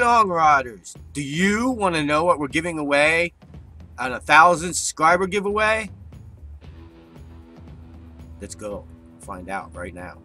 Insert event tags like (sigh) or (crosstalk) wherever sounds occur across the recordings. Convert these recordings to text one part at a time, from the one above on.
Long Riders, do you want to know what we're giving away on a thousand subscriber giveaway? Let's go find out right now.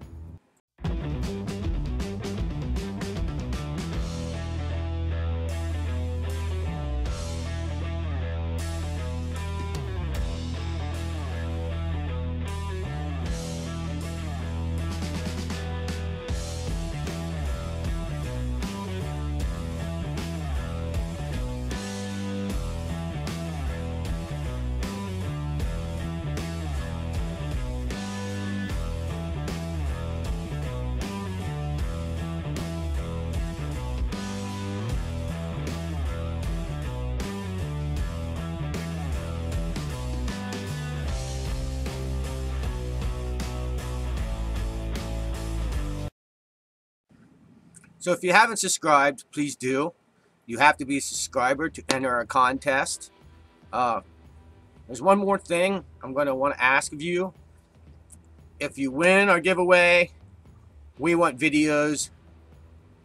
So if you haven't subscribed, please do. You have to be a subscriber to enter a contest. Uh, there's one more thing I'm going to want to ask of you. If you win our giveaway, we want videos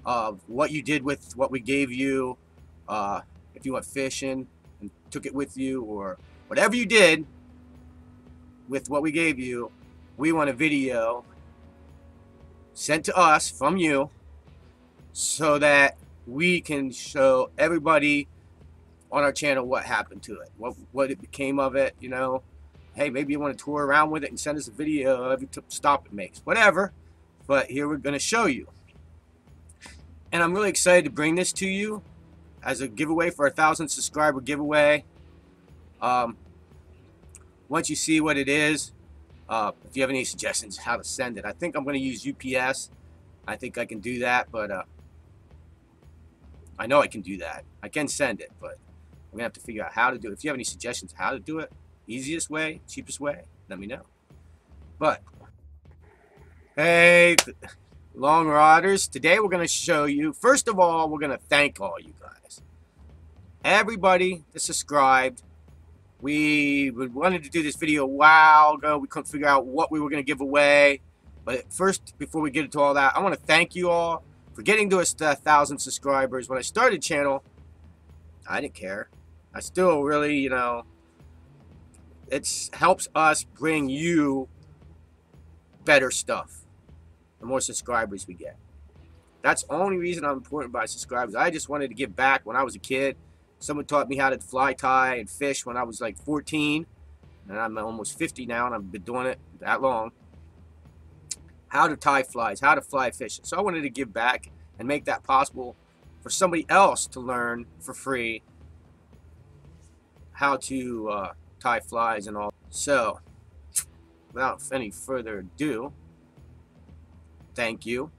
of what you did with what we gave you. Uh, if you went fishing and took it with you or whatever you did with what we gave you, we want a video sent to us from you so that we can show everybody on our channel what happened to it, what what it became of it, you know. Hey, maybe you want to tour around with it and send us a video of every stop it makes, whatever. But here we're going to show you. And I'm really excited to bring this to you as a giveaway for a thousand subscriber giveaway. Um, once you see what it is, uh, if you have any suggestions how to send it, I think I'm going to use UPS. I think I can do that, but uh, I know I can do that. I can send it, but I'm going to have to figure out how to do it. If you have any suggestions how to do it, easiest way, cheapest way, let me know. But, hey, long riders, today we're going to show you, first of all, we're going to thank all you guys. Everybody that subscribed. We wanted to do this video a while ago. We couldn't figure out what we were going to give away. But first, before we get into all that, I want to thank you all for getting to a thousand subscribers. When I started channel, I didn't care. I still really, you know, it helps us bring you better stuff. The more subscribers we get. That's the only reason I'm important by subscribers. I just wanted to give back when I was a kid. Someone taught me how to fly tie and fish when I was like 14. And I'm almost 50 now and I've been doing it that long how to tie flies, how to fly fish. So I wanted to give back and make that possible for somebody else to learn for free how to uh, tie flies and all. So, without any further ado, thank you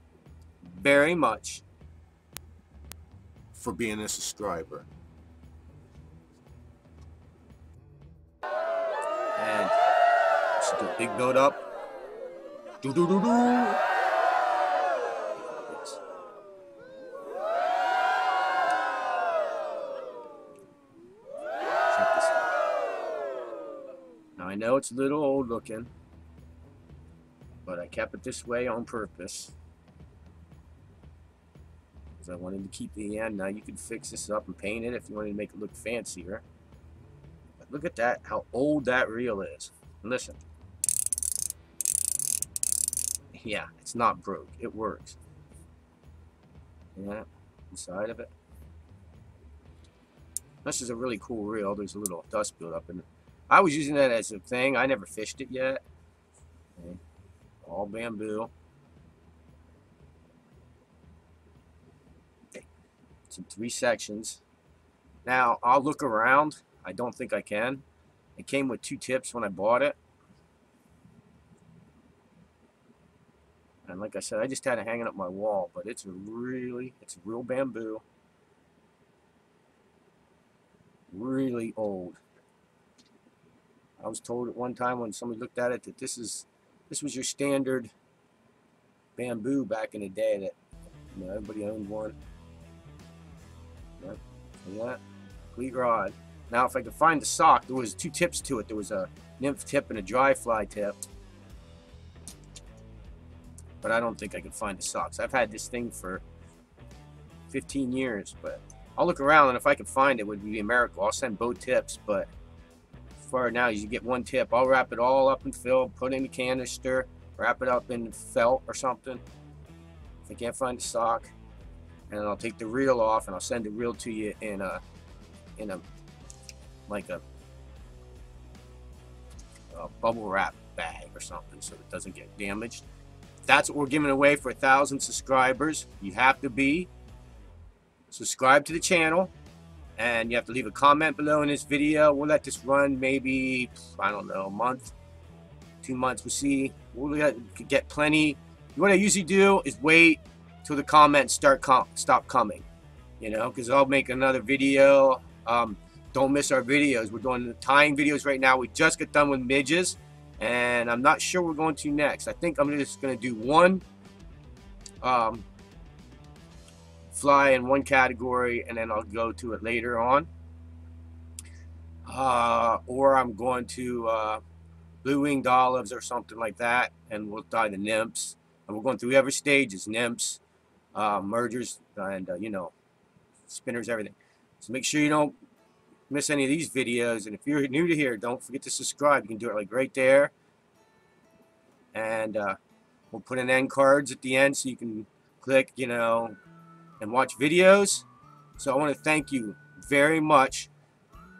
very much for being a subscriber. And do a big build up. Do do do do. Now I know it's a little old looking, but I kept it this way on purpose. Because I wanted to keep the end. Now you can fix this up and paint it if you wanted to make it look fancier. But look at that, how old that reel is. And listen yeah, it's not broke. It works. Yeah, inside of it. This is a really cool reel. There's a little dust buildup in it. I was using that as a thing. I never fished it yet. Okay. All bamboo. It's in three sections. Now, I'll look around. I don't think I can. It came with two tips when I bought it. Like I said, I just had it hanging up my wall, but it's a really, it's real bamboo. Really old. I was told at one time when somebody looked at it that this is, this was your standard bamboo back in the day that, you know, everybody owned one. Yep. Yeah. Complete rod. Now, if I could find the sock, there was two tips to it. There was a nymph tip and a dry fly tip but I don't think I can find the socks. I've had this thing for 15 years, but I'll look around and if I can find it, it would be a miracle. I'll send both tips, but for now, you get one tip. I'll wrap it all up in film, put in a canister, wrap it up in felt or something. If I can't find the sock, and I'll take the reel off and I'll send the reel to you in a, in a, like a, a bubble wrap bag or something so it doesn't get damaged. That's what we're giving away for a thousand subscribers. You have to be subscribe to the channel and you have to leave a comment below in this video. We'll let this run maybe, I don't know, a month, two months. We'll see. We'll get plenty. What I usually do is wait till the comments start com stop coming, you know, because I'll make another video. Um, don't miss our videos. We're doing the tying videos right now. We just got done with midges, and I'm not sure we're going to next. I think I'm just going to do one um, fly in one category and then I'll go to it later on. Uh, or I'm going to uh, blue winged olives or something like that and we'll dye the nymphs. And we're going through every stage. stages, nymphs, uh, emergers, and uh, you know, spinners, everything. So make sure you don't miss any of these videos. And if you're new to here, don't forget to subscribe. You can do it like right there. And uh, we'll put in end cards at the end so you can click, you know, and watch videos. So I want to thank you very much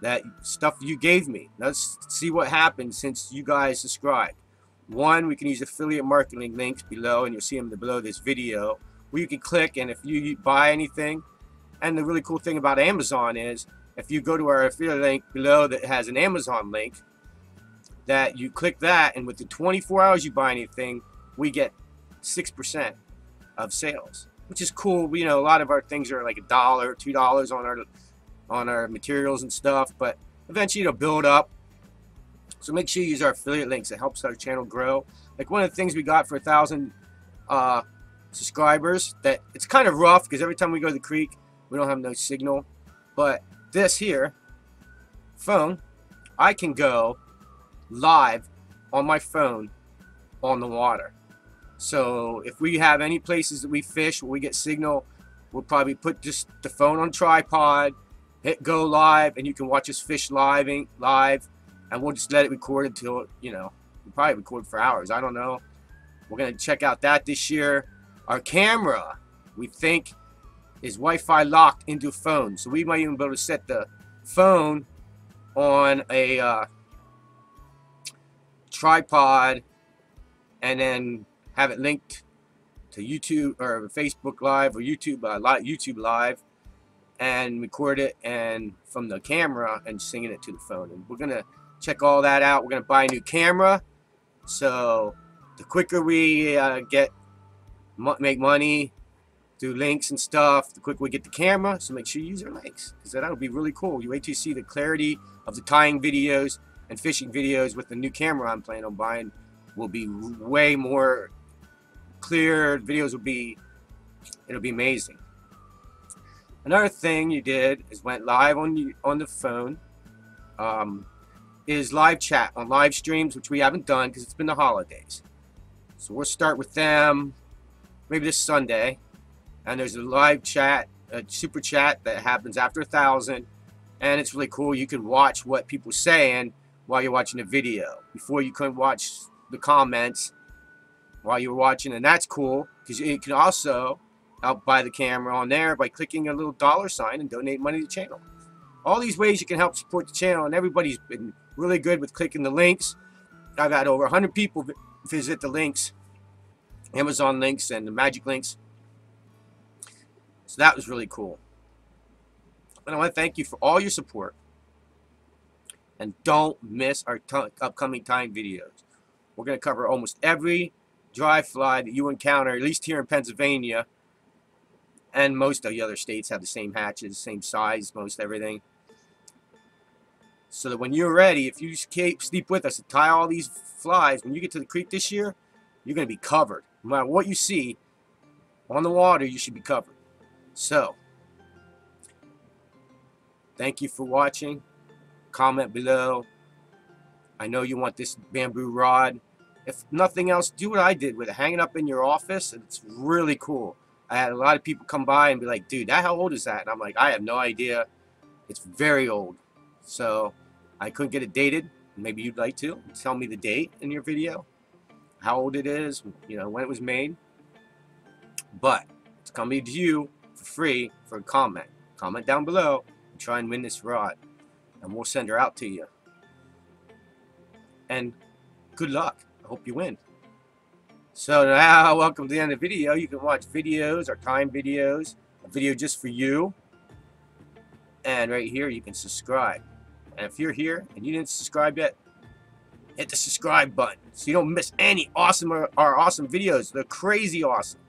that stuff you gave me. Let's see what happened since you guys subscribed. One, we can use affiliate marketing links below, and you'll see them below this video, where you can click, and if you buy anything, and the really cool thing about Amazon is, if you go to our affiliate link below that has an Amazon link, that you click that, and within 24 hours you buy anything, we get 6% of sales which is cool. You know, a lot of our things are like a dollar, two dollars on our on our materials and stuff, but eventually it'll build up. So make sure you use our affiliate links. It helps our channel grow. Like one of the things we got for a thousand uh, subscribers that it's kind of rough because every time we go to the creek, we don't have no signal. But this here phone, I can go live on my phone on the water. So if we have any places that we fish where we get signal, we'll probably put just the phone on tripod, hit go live, and you can watch us fish live, live, and we'll just let it record until, you know, we'll probably record for hours. I don't know. We're going to check out that this year. Our camera, we think, is Wi-Fi locked into phone. So we might even be able to set the phone on a uh, tripod and then have it linked to YouTube or Facebook Live or YouTube uh, YouTube Live and record it and from the camera and singing it to the phone. And we're gonna check all that out. We're gonna buy a new camera. So the quicker we uh, get make money through links and stuff, the quicker we get the camera. So make sure you use our links because that'll be really cool. You wait to see the clarity of the tying videos and fishing videos with the new camera I'm planning on buying will be way more clear. Videos will be, it'll be amazing. Another thing you did is went live on the, on the phone. Um, is live chat on live streams, which we haven't done because it's been the holidays. So we'll start with them maybe this Sunday. And there's a live chat, a super chat that happens after a thousand. And it's really cool. You can watch what people saying while you're watching the video. Before you couldn't watch the comments while you're watching and that's cool because you can also help buy the camera on there by clicking a little dollar sign and donate money to the channel all these ways you can help support the channel and everybody's been really good with clicking the links I've had over 100 people visit the links Amazon links and the magic links so that was really cool and I want to thank you for all your support and don't miss our upcoming time videos we're going to cover almost every dry fly that you encounter, at least here in Pennsylvania, and most of the other states have the same hatches, same size, most everything. So that when you're ready, if you sleep with us and tie all these flies, when you get to the creek this year, you're going to be covered. No matter what you see on the water, you should be covered. So, thank you for watching. Comment below. I know you want this bamboo rod if nothing else, do what I did with it. Hang it up in your office. It's really cool. I had a lot of people come by and be like, dude, that how old is that? And I'm like, I have no idea. It's very old. So I couldn't get it dated. Maybe you'd like to tell me the date in your video, how old it is, you know, when it was made. But it's coming to you for free for a comment. Comment down below and try and win this rod. And we'll send her out to you. And good luck. I hope you win. So now, (laughs) welcome to the end of the video. You can watch videos or time videos, a video just for you. And right here, you can subscribe. And if you're here and you didn't subscribe yet, hit the subscribe button so you don't miss any awesome or, or awesome videos. They're crazy awesome.